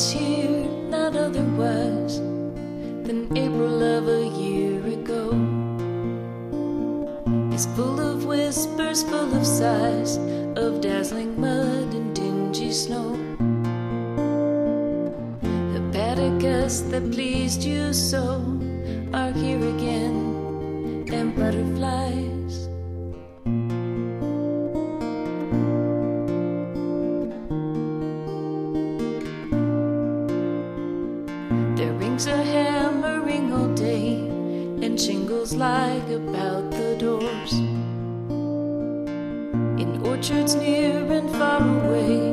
this year, not otherwise than April of a year ago. It's full of whispers, full of sighs, of dazzling mud and dingy snow. The paticas that pleased you so are here again, and butterflies. Rings are hammering all day, and shingles lie about the doors. In orchards near and far away,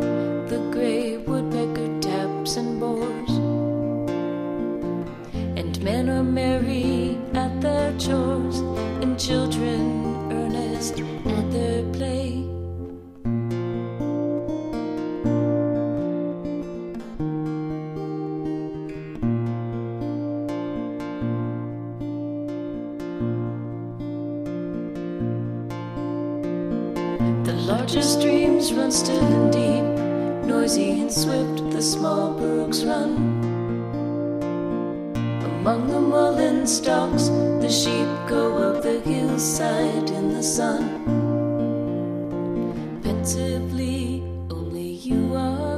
the gray woodpecker taps and bores. And men are merry at their chores, and children earnest The larger streams run still and deep, noisy and swift the small brooks run. Among the mullein stalks, the sheep go up the hillside in the sun. Pensively, only you are